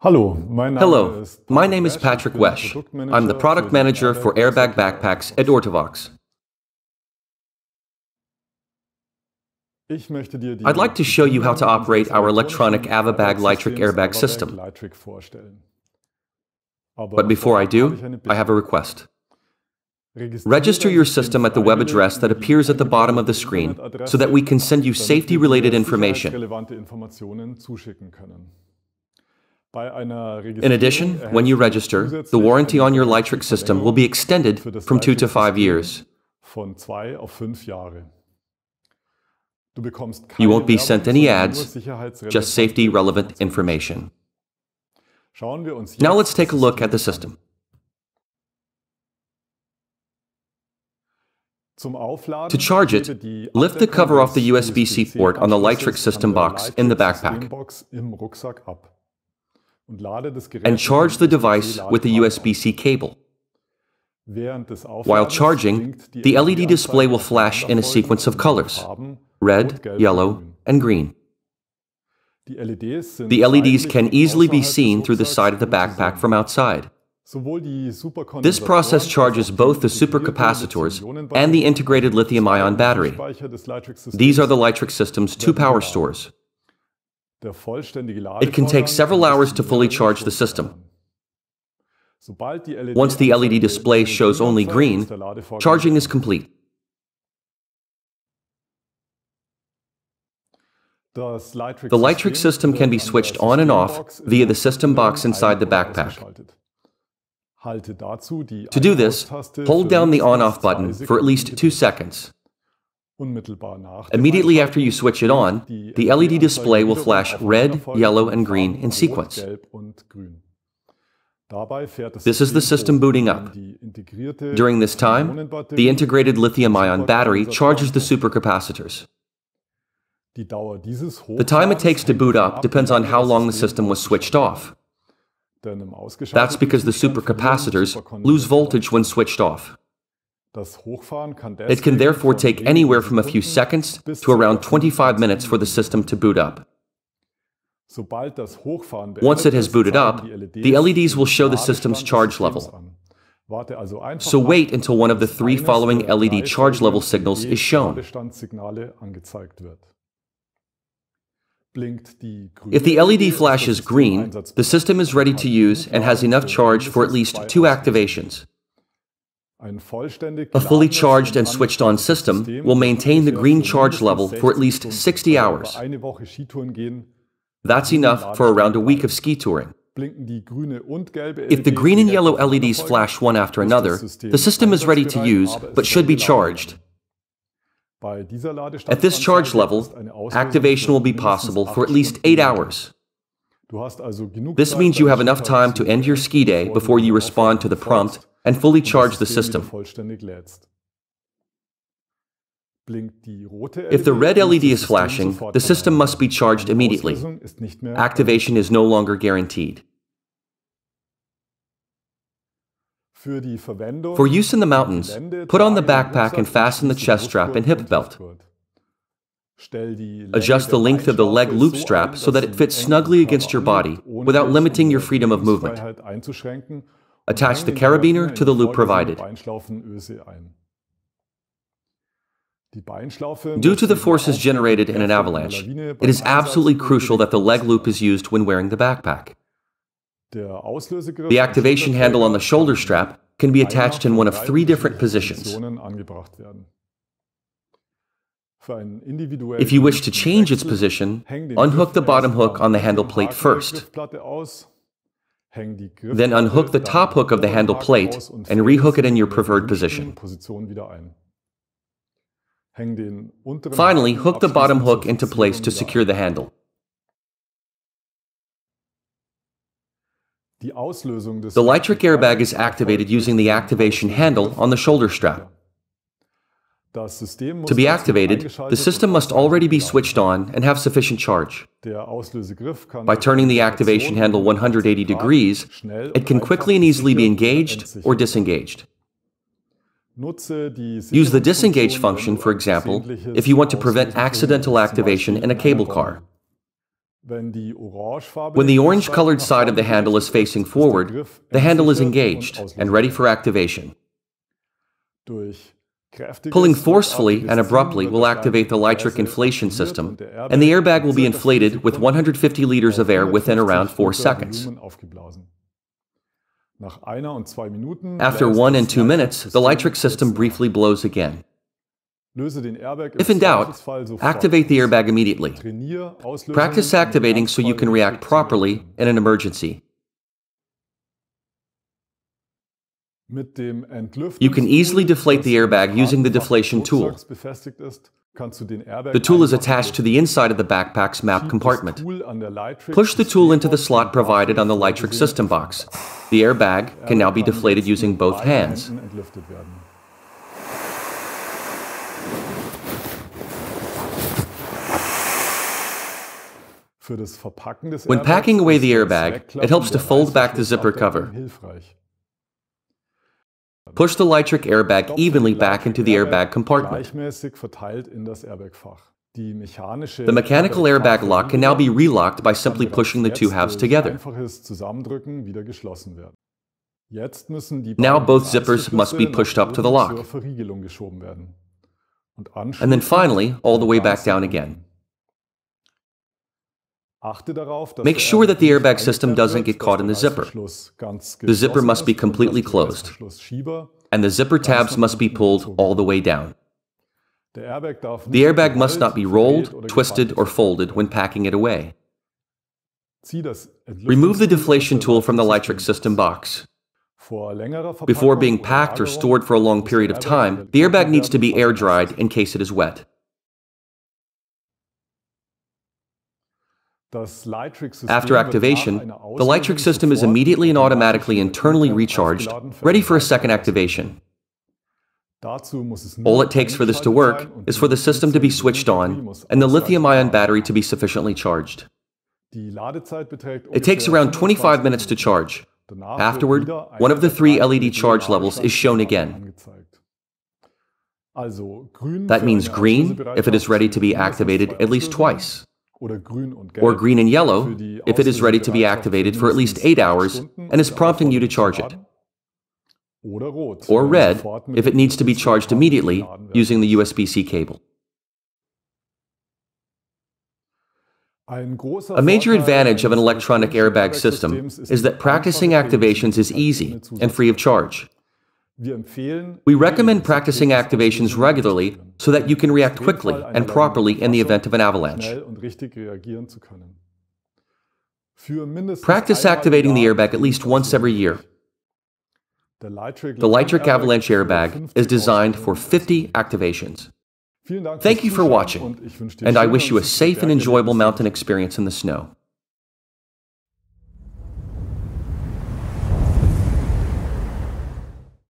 Hello, my name is Patrick Wesch. I'm the product manager for airbag backpacks at Ortovox. I'd like to show you how to operate our electronic AvaBag Litric airbag system. But before I do, I have a request. Register your system at the web address that appears at the bottom of the screen so that we can send you safety-related information. In addition, when you register, the warranty on your Litric system will be extended from two to five years. You won't be sent any ads, just safety-relevant information. Now let's take a look at the system. To charge it, lift the cover off the USB-C port on the Litric system box in the backpack and charge the device with the USB-C cable. While charging, the LED display will flash in a sequence of colors, red, yellow, and green. The LEDs can easily be seen through the side of the backpack from outside. This process charges both the supercapacitors and the integrated lithium-ion battery. These are the Litric system's two power stores. It can take several hours to fully charge the system. Once the LED display shows only green, charging is complete. The Litric system can be switched on and off via the system box inside the backpack. To do this, hold down the on-off button for at least two seconds. Immediately after you switch it on, the LED display will flash red, yellow, and green in sequence. This is the system booting up. During this time, the integrated lithium-ion battery charges the supercapacitors. The time it takes to boot up depends on how long the system was switched off. That's because the supercapacitors lose voltage when switched off. It can therefore take anywhere from a few seconds to around 25 minutes for the system to boot up. Once it has booted up, the LEDs will show the system's charge level. So wait until one of the three following LED charge level signals is shown. If the LED flashes green, the system is ready to use and has enough charge for at least two activations. A fully charged and switched on system will maintain the green charge level for at least 60 hours. That's enough for around a week of ski touring. If the green and yellow LEDs flash one after another, the system is ready to use but should be charged. At this charge level, activation will be possible for at least 8 hours. This means you have enough time to end your ski day before you respond to the prompt and fully charge the system. If the red LED is flashing, the system must be charged immediately. Activation is no longer guaranteed. For use in the mountains, put on the backpack and fasten the chest strap and hip belt. Adjust the length of the leg loop strap so that it fits snugly against your body without limiting your freedom of movement. Attach the carabiner to the loop provided. Due to the forces generated in an avalanche, it is absolutely crucial that the leg loop is used when wearing the backpack. The activation handle on the shoulder strap can be attached in one of three different positions. If you wish to change its position, unhook the bottom hook on the handle plate first. Then unhook the top hook of the handle plate and rehook it in your preferred position. Finally, hook the bottom hook into place to secure the handle. The Litric airbag is activated using the activation handle on the shoulder strap. To be activated, the system must already be switched on and have sufficient charge. By turning the activation handle 180 degrees, it can quickly and easily be engaged or disengaged. Use the disengage function, for example, if you want to prevent accidental activation in a cable car. When the orange colored side of the handle is facing forward, the handle is engaged and ready for activation. Pulling forcefully and abruptly will activate the Litric inflation system, and the airbag will be inflated with 150 liters of air within around 4 seconds. After 1 and 2 minutes, the Litric system briefly blows again. If in doubt, activate the airbag immediately. Practice activating so you can react properly in an emergency. You can easily deflate the airbag using the deflation tool. The tool is attached to the inside of the backpack's map compartment. Push the tool into the slot provided on the Litric system box. The airbag can now be deflated using both hands. When packing away the airbag, it helps to fold back the zipper cover. Push the Litric airbag evenly back into the airbag compartment. The mechanical airbag lock can now be relocked by simply pushing the two halves together. Now both zippers must be pushed up to the lock. And then finally, all the way back down again. Make sure that the airbag system doesn't get caught in the zipper. The zipper must be completely closed, and the zipper tabs must be pulled all the way down. The airbag must not be rolled, twisted, or folded when packing it away. Remove the deflation tool from the Litric system box. Before being packed or stored for a long period of time, the airbag needs to be air dried in case it is wet. After activation, the Litric system is immediately and automatically internally recharged, ready for a second activation. All it takes for this to work is for the system to be switched on and the lithium-ion battery to be sufficiently charged. It takes around 25 minutes to charge. Afterward, one of the three LED charge levels is shown again. That means green if it is ready to be activated at least twice or green and yellow if it is ready to be activated for at least 8 hours and is prompting you to charge it, or red if it needs to be charged immediately using the USB-C cable. A major advantage of an electronic airbag system is that practicing activations is easy and free of charge. We recommend practicing activations regularly so that you can react quickly and properly in the event of an avalanche. Practice activating the airbag at least once every year. The Litric Avalanche airbag is designed for 50 activations. Thank you for watching, and I wish you a safe and enjoyable mountain experience in the snow.